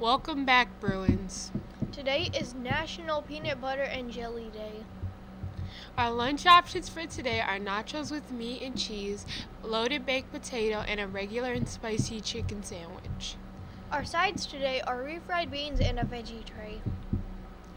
Welcome back, Bruins. Today is National Peanut Butter and Jelly Day. Our lunch options for today are nachos with meat and cheese, loaded baked potato, and a regular and spicy chicken sandwich. Our sides today are refried beans and a veggie tray.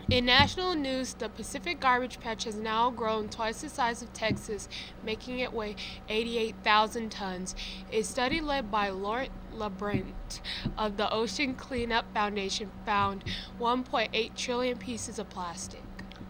In national news, the Pacific Garbage Patch has now grown twice the size of Texas, making it weigh 88,000 tons. A study led by Laurent Labrent of the Ocean Cleanup Foundation found 1.8 trillion pieces of plastic.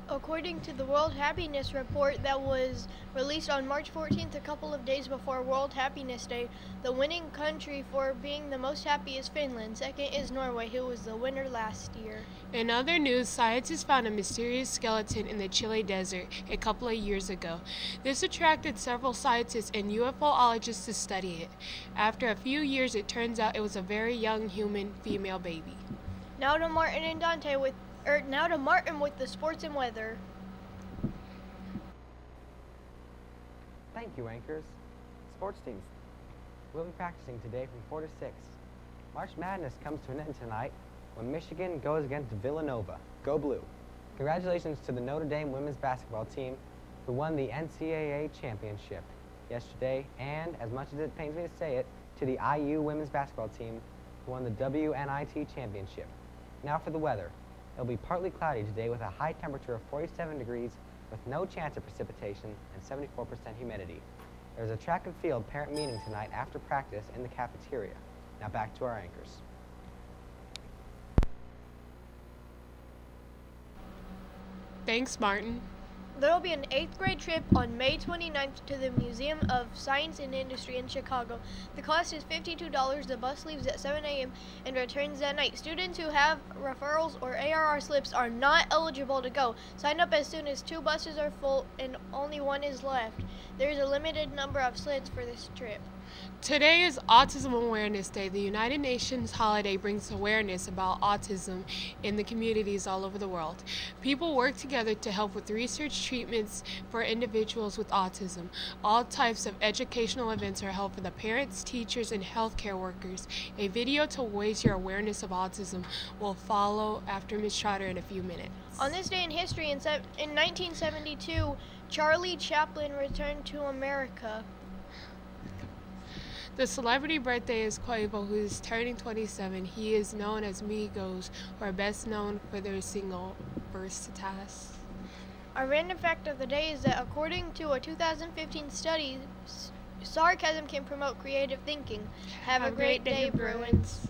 According to the World Happiness Report that was released on March 14th, a couple of days before World Happiness Day, the winning country for being the most happy is Finland. Second is Norway, who was the winner last year. In other news, scientists found a mysterious skeleton in the Chile desert a couple of years ago. This attracted several scientists and UFOologists to study it. After a few years, it turns out it was a very young human female baby. Now to Martin and Dante with er, now to Martin with the sports and weather. Thank you, anchors. Sports teams. We'll be practicing today from 4 to 6. March Madness comes to an end tonight when Michigan goes against Villanova. Go Blue. Congratulations to the Notre Dame women's basketball team who won the NCAA championship yesterday, and as much as it pains me to say it, to the IU women's basketball team who won the WNIT championship. Now for the weather. It'll be partly cloudy today with a high temperature of 47 degrees with no chance of precipitation and 74% humidity. There's a track and field parent meeting tonight after practice in the cafeteria. Now back to our anchors. Thanks, Martin. There will be an eighth grade trip on May 29th to the Museum of Science and Industry in Chicago. The cost is $52. The bus leaves at 7 a.m. and returns that night. Students who have referrals or ARR slips are not eligible to go. Sign up as soon as two buses are full and only one is left. There is a limited number of slits for this trip. Today is Autism Awareness Day. The United Nations holiday brings awareness about autism in the communities all over the world. People work together to help with research treatments for individuals with autism. All types of educational events are held for the parents, teachers, and healthcare workers. A video to raise your awareness of autism will follow after Ms. Trotter in a few minutes. On this day in history, in, in 1972, Charlie Chaplin returned to America. The celebrity birthday is Quavo, who is turning 27. He is known as Migos, who are best known for their single Versatiles. Our random fact of the day is that according to a 2015 study, sarcasm can promote creative thinking. Have, Have a, great, great day, day Bruins.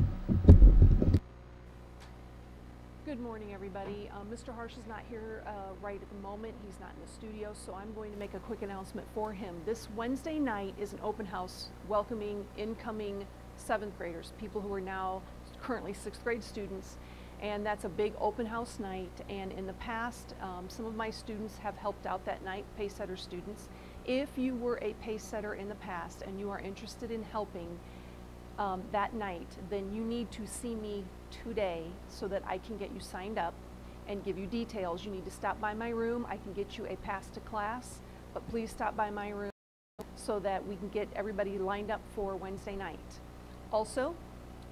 Good morning, everybody. Um, Mr. Harsh is not here uh, right at the moment. He's not in the studio, so I'm going to make a quick announcement for him. This Wednesday night is an open house welcoming incoming seventh graders, people who are now currently sixth grade students, and that's a big open house night. And in the past, um, some of my students have helped out that night, Pacesetter students. If you were a Pacesetter in the past and you are interested in helping, um, that night, then you need to see me today so that I can get you signed up and give you details. You need to stop by my room. I can get you a pass to class, but please stop by my room so that we can get everybody lined up for Wednesday night. Also,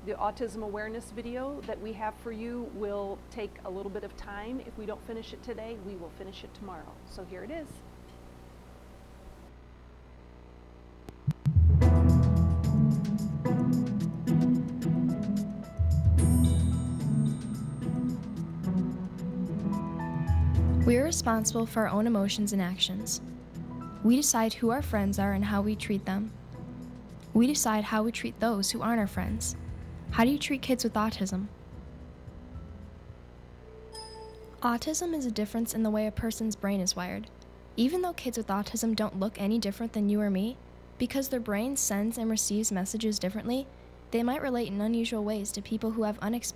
the autism awareness video that we have for you will take a little bit of time. If we don't finish it today, we will finish it tomorrow. So here it is. We are responsible for our own emotions and actions. We decide who our friends are and how we treat them. We decide how we treat those who aren't our friends. How do you treat kids with autism? Autism is a difference in the way a person's brain is wired. Even though kids with autism don't look any different than you or me, because their brain sends and receives messages differently, they might relate in unusual ways to people who have unexpected